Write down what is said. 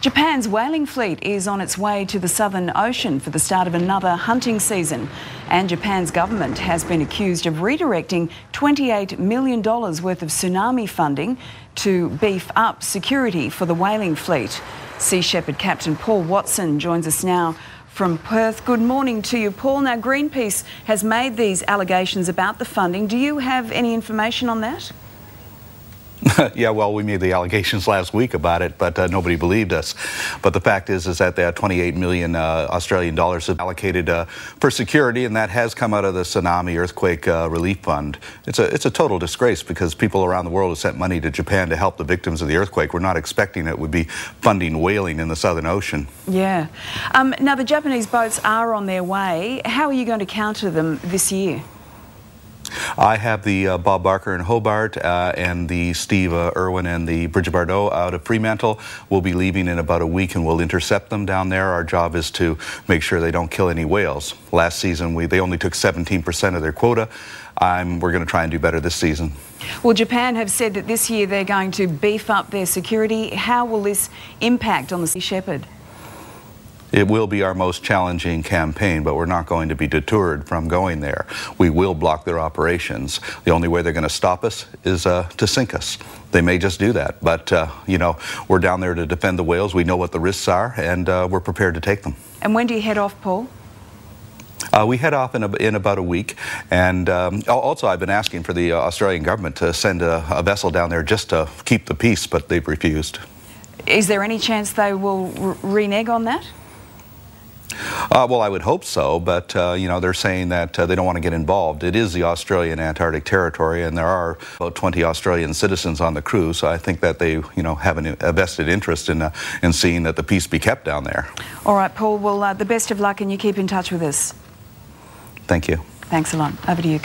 Japan's whaling fleet is on its way to the Southern Ocean for the start of another hunting season. And Japan's government has been accused of redirecting $28 million worth of tsunami funding to beef up security for the whaling fleet. Sea Shepherd Captain Paul Watson joins us now from Perth. Good morning to you, Paul. Now, Greenpeace has made these allegations about the funding. Do you have any information on that? yeah, well, we made the allegations last week about it, but uh, nobody believed us. But the fact is, is that they have 28 million uh, Australian dollars allocated uh, for security, and that has come out of the tsunami earthquake uh, relief fund. It's a it's a total disgrace because people around the world have sent money to Japan to help the victims of the earthquake. We're not expecting it would be funding whaling in the Southern Ocean. Yeah. Um, now the Japanese boats are on their way. How are you going to counter them this year? I have the uh, Bob Barker in Hobart uh, and the Steve uh, Irwin and the Brigitte Bardot out of Fremantle. We'll be leaving in about a week and we'll intercept them down there. Our job is to make sure they don't kill any whales. Last season, we, they only took 17% of their quota. we're going to try and do better this season. Well, Japan have said that this year they're going to beef up their security. How will this impact on the Sea Shepherd? It will be our most challenging campaign, but we're not going to be deterred from going there. We will block their operations. The only way they're going to stop us is uh, to sink us. They may just do that, but uh, you know we're down there to defend the whales. We know what the risks are, and uh, we're prepared to take them. And when do you head off, Paul? Uh, we head off in, a, in, about a week. And um, also, I've been asking for the uh, Australian government to send a, a, vessel down there just to keep the peace, but they've refused. Is there any chance they will renege on that? Uh, well, I would hope so, but uh, you know they're saying that uh, they don't want to get involved. It is the Australian Antarctic Territory, and there are about 20 Australian citizens on the crew. So I think that they, you know, have an, a vested interest in uh, in seeing that the peace be kept down there. All right, Paul. Well, uh, the best of luck, and you keep in touch with us. Thank you. Thanks a lot. Over to you.